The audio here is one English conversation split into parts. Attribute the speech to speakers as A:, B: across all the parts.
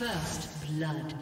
A: First blood.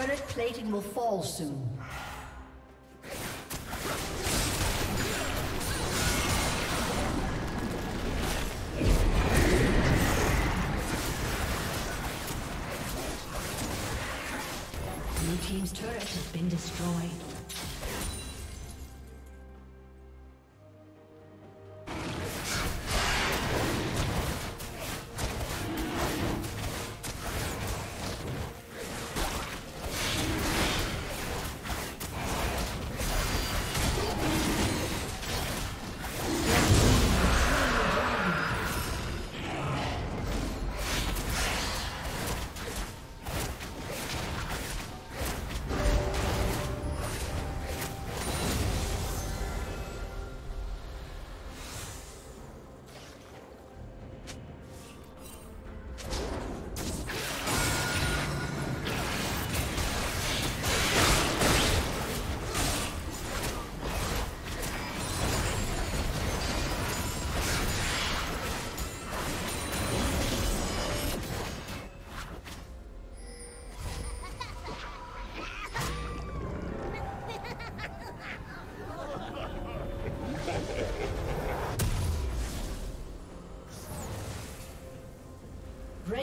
A: Turret plating will fall soon. Blue Team's turret has been destroyed.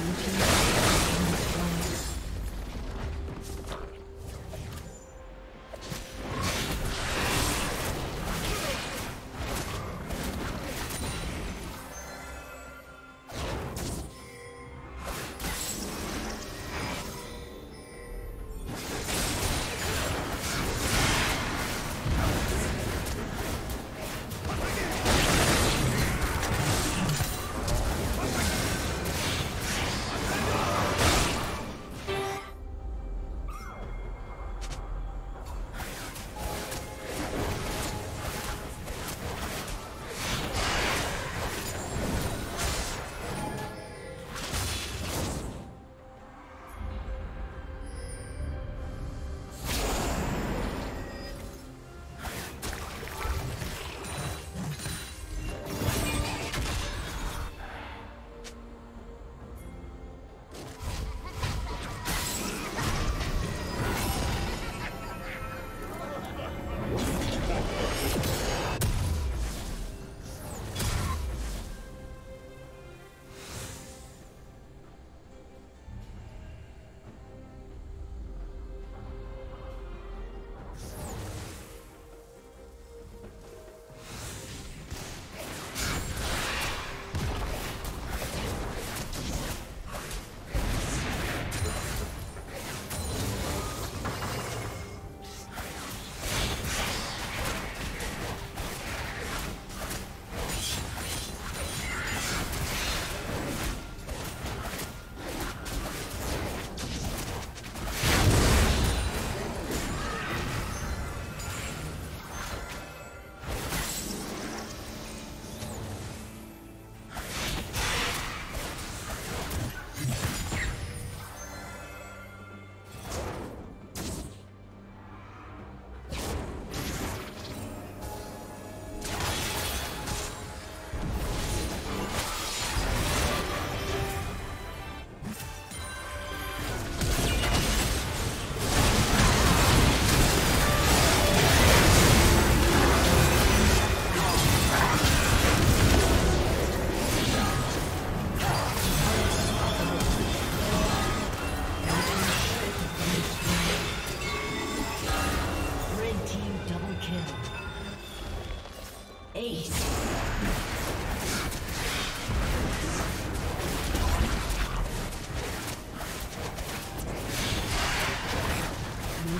A: team's